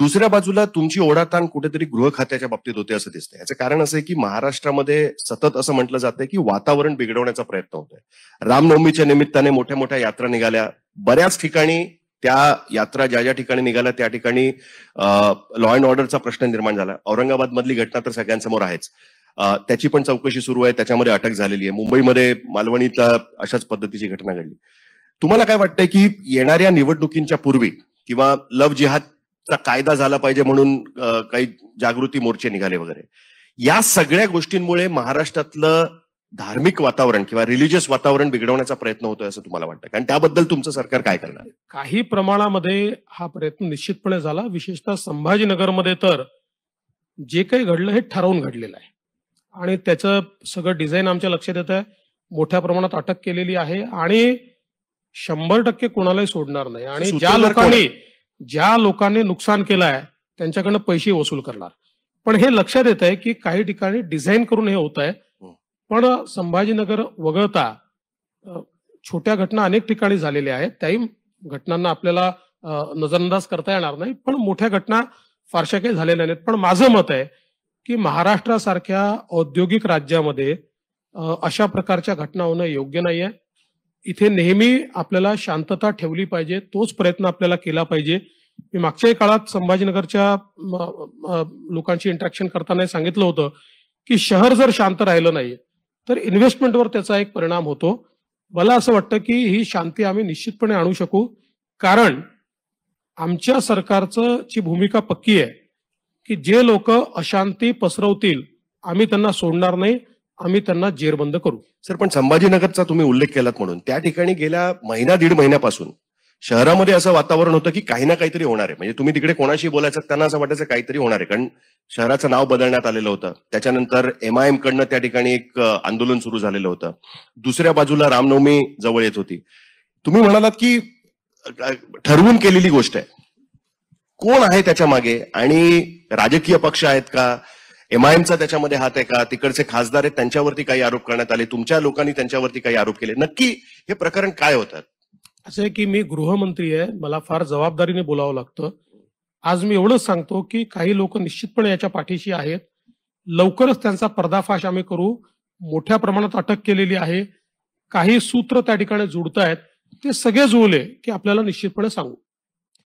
दुसऱ्या बाजूला तुमची ओढाताण कुठेतरी गृह खात्याच्या बाबतीत होते असं दिसतंय. याचं कारण असं आहे की महाराष्ट्रामध्ये सतत असं म्हटलं जातंय की वातावरण बिघडवण्याचा प्रयत्न होतोय. रामनवमीच्या निमित्ताने मोठ्या मोठ्या यात्रा निघाल्या. बऱ्याच ठिकाणी त्या यात्रा ज्या ज्या ठिकाणी निघाल्या त्या ठिकाणी लॉ अँड ऑर्डरचा प्रश्न निर्माण झाला. औरंगाबाद मधली घटना तर सगळ्यांसमोर आहेच. त्याची पण चौकशी सुरू आहे. त्याच्यामध्ये अटक झालेली आहे. मुंबईमध्ये मालवणीतला अशाच पद्धतीची घटना घडली. तुम्हाला काय वाटतंय की येणाऱ्या निवडणुकींच्या पूर्वी किंवा लव जिहाद कायदा झाला पाहिजे म्हणून काही जागृती मोर्चे निघाले वगैरे. या सगळ्या गोष्टींमुळे महाराष्ट्रातलं धार्मिक वातावरण किंवा रिलिजियस वातावरण बिघडवण्याचा प्रयत्न होतोय असं तुम्हाला वाटतं कारण त्याबद्दल तुमचं सरकार काय करणार? काही प्रमाणामध्ये हा प्रयत्न निश्चितपणे झाला. विशेषतः संभाजीनगरमध्ये तर जे काही घडलं हे ठरवून घडलेलं आहे. आणि त्याचं सगळं डिझाईन आमच्या लक्षात येत आहे मोठ्या प्रमाणात अटक केलेली आहे. आणि शंभर टक्के कोणालाही सोडणार नाही. आणि ज्या लोकांनी ज्या लोकांनी नुकसान केलं आहे त्यांच्याकडनं पैसे वसूल करणार. पण हे लक्षात येत आहे की काही ठिकाणी डिझाईन करून हे होत आहे. पण संभाजीनगर वगळता छोट्या घटना अनेक ठिकाणी झालेल्या आहेत. त्याही घटनांना आपल्याला नजरअंदाज करता येणार नाही. पण मोठ्या घटना फारशा काही झालेल्या नाहीत. पण माझं मत आहे की महाराष्ट्रासारख्या औद्योगिक राज्यामध्ये अशा प्रकारच्या घटना होणं योग्य नाहीये. इथे नेहमी आपल्याला शांतता ठेवली पाहिजे तोच प्रयत्न आपल्याला केला पाहिजे. मी मागच्याही काळात संभाजीनगरच्या लोकांशी इंटरॅक्शन करताना सांगितलं होतं की शहर जर शांत राहिलं नाही तर इन्व्हेस्टमेंटवर त्याचा एक परिणाम होतो. मला असं वाटतं की ही शांती आम्ही निश्चितपणे आणू शकू. कारण आमच्या सरकारचं ची भूमिका पक्की आहे की जे लोक अशांती पसरवतील आम्ही त्यांना सोडणार नाही. आम्ही त्यांना जेरबंद करू. सर पण संभाजीनगरचा तुम्ही उल्लेख केलात म्हणून. त्या ठिकाणी गेल्या महिना दीड महिन्यापासून शहरामध्ये असं वातावरण होतं की काही ना काहीतरी होणार आहे. म्हणजे तुम्ही तिकडे कोणाशी बोलायचं त्यांना असं वाटायचं काहीतरी होणार आहे. कारण शहराचं नाव बदलण्यात आलेलं होतं. त्याच्यानंतर एम आय एम कडनं त्या ठिकाणी एक आंदोलन सुरू झालेलं होतं. दुसऱ्या बाजूला रामनवमी जवळ येत होती. तुम्ही म्हणालात की ठरवून केलेली गोष्ट आहे. कोण आहे त्याच्यामागे? आणि राजकीय पक्ष आहेत का? एमआयएमचा त्याच्यामध्ये हात आहे का? तिकडचे खासदार आहेत त्यांच्यावरती काही आरोप करण्यात आले. तुमच्या लोकांनी त्यांच्यावरती काही आरोप केले. नक्की हे प्रकरण काय होतं? असं आहे की मी गृहमंत्री आहे मला फार जबाबदारीने बोलावं लागतं. आज मी एवढंच सांगतो की काही लोक निश्चितपणे याच्या पाठीशी आहेत. लवकरच त्यांचा पर्दाफाश आम्ही करू. मोठ्या प्रमाणात अटक केलेली आहे. काही सूत्र त्या ठिकाणी जुडतायत. ते सगळे जुळले की आपल्याला निश्चितपणे सांगू.